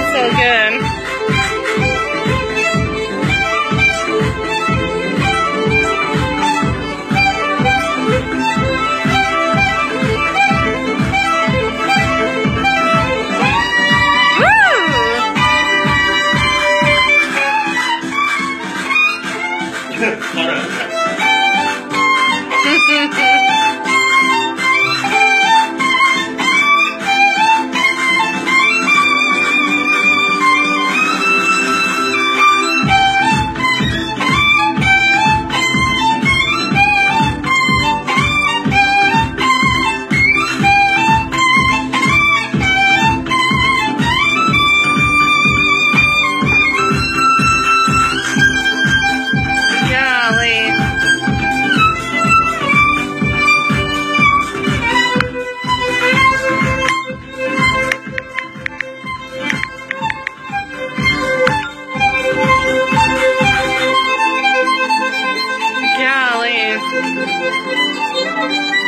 smells so good. Woo! Thank you.